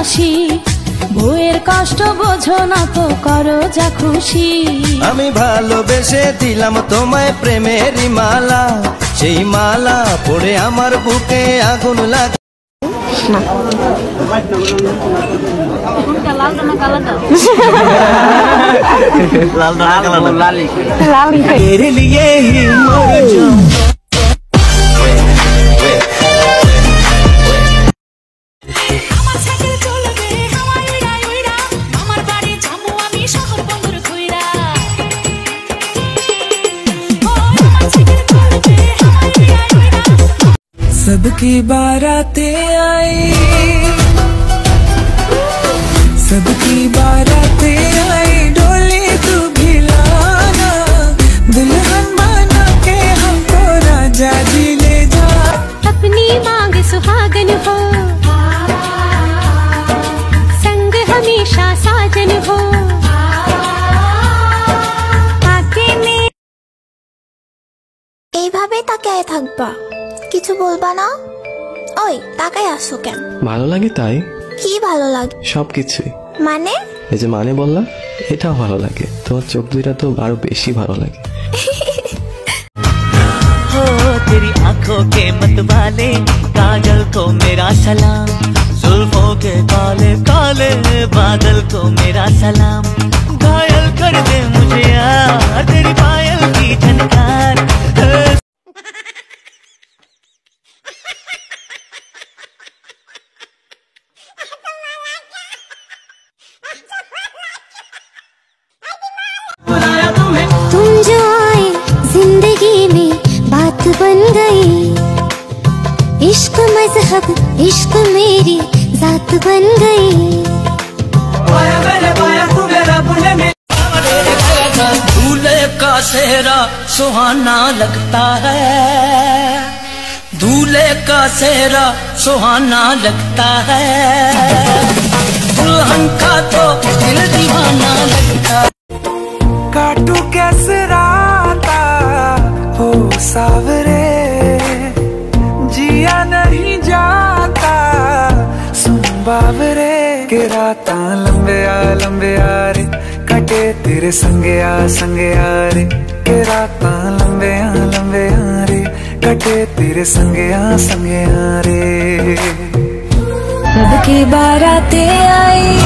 হাসি বউয়ের কষ্ট বোঝো না তো করো যা খুশি। আমি ভালোবেসে দিলাম তোমায় প্রেমের মালা। সেই মালা পড়ে আমার বুকে আগুন লাগে। লাল লাল লাল। লাল। सबकी बारातें आई सबकी बारातें आई डोली तू भिलाना दुल्हन बना के हमको राजा जी ले जा अपनी मांग सुहागन हो संग हमेशा साजन हो आके ने এইভাবে তাকায় থাকবা কিছু বলবা না ওই তাকায় আসো কেন ভালো লাগে তাই কি ভালো লাগে সবকিছুই মানে এই যে মানে বললাম এটাও ভালো লাগে তোমার চোখ দুইটা তো আরো বেশি ভালো লাগে हो तेरी आंखों के मत वाले काजल को मेरा सलाम जुल्फों के काले काले बादल को मेरा सलाम जो आए ज़िंदगी में बात बन गई। इश्क मज़हब इश्क मेरी जात बन गई। दूल्हे का सेहरा सुहाना लगता है। दूल्हे का सेहरा सुहाना लगता है। दुल्हन का तो सावरे, जिया नहीं जाता। सुन बावरे, के राता लंबे आ लंबे आ रे। कटे तेरे संगे आ संगे आ रे। के राता लंबे आ लंबे आ रे। कटे तेरे संगे आ संगे आ रे। सबकी बारातें आई